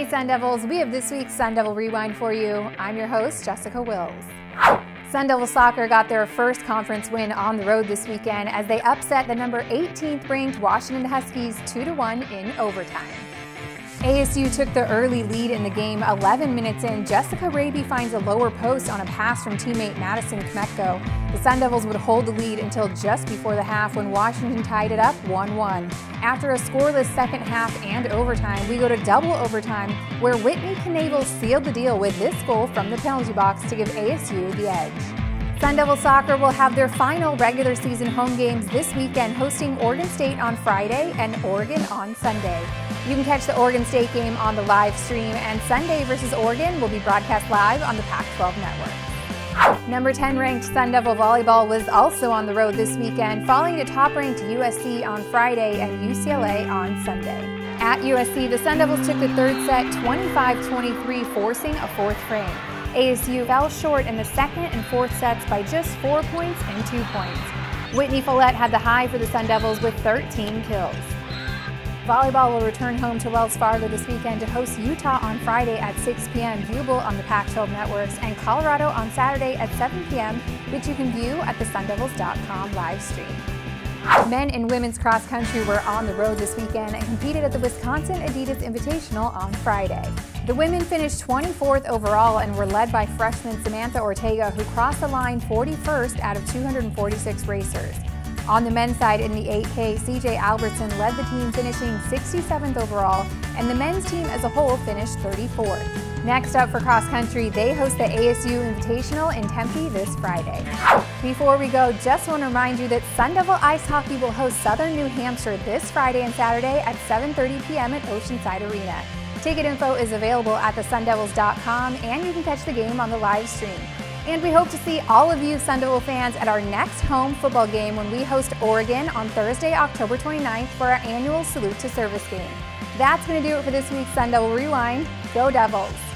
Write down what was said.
Hey Sun Devils, we have this week's Sun Devil Rewind for you. I'm your host, Jessica Wills. Sun Devil Soccer got their first conference win on the road this weekend as they upset the number 18th ranked Washington Huskies 2-1 in overtime. ASU took the early lead in the game 11 minutes in. Jessica Raby finds a lower post on a pass from teammate Madison Kmetko. The Sun Devils would hold the lead until just before the half when Washington tied it up 1-1. After a scoreless second half and overtime, we go to double overtime where Whitney Knavel sealed the deal with this goal from the penalty box to give ASU the edge. Sun Devil Soccer will have their final regular season home games this weekend, hosting Oregon State on Friday and Oregon on Sunday. You can catch the Oregon State game on the live stream, and Sunday versus Oregon will be broadcast live on the Pac 12 network. Number 10 ranked Sun Devil Volleyball was also on the road this weekend, falling to top ranked USC on Friday and UCLA on Sunday. At USC, the Sun Devils took the third set 25 23, forcing a fourth frame. ASU fell short in the second and fourth sets by just four points and two points. Whitney Follett had the high for the Sun Devils with 13 kills. Volleyball will return home to Wells Fargo this weekend to host Utah on Friday at 6 p.m. viewable on the Pac-12 networks and Colorado on Saturday at 7 p.m., which you can view at the SunDevils.com live stream. Men and women's cross country were on the road this weekend and competed at the Wisconsin Adidas Invitational on Friday. The women finished 24th overall and were led by freshman Samantha Ortega, who crossed the line 41st out of 246 racers. On the men's side in the 8K, CJ Albertson led the team finishing 67th overall, and the men's team as a whole finished 34th. Next up for cross country, they host the ASU Invitational in Tempe this Friday. Before we go, just want to remind you that Sun Devil Ice Hockey will host Southern New Hampshire this Friday and Saturday at 7.30 p.m. at Oceanside Arena. Ticket info is available at thesundevils.com and you can catch the game on the live stream. And we hope to see all of you Sun Devil fans at our next home football game when we host Oregon on Thursday, October 29th for our annual Salute to Service game. That's going to do it for this week's Sun Devil Rewind. Go Devils!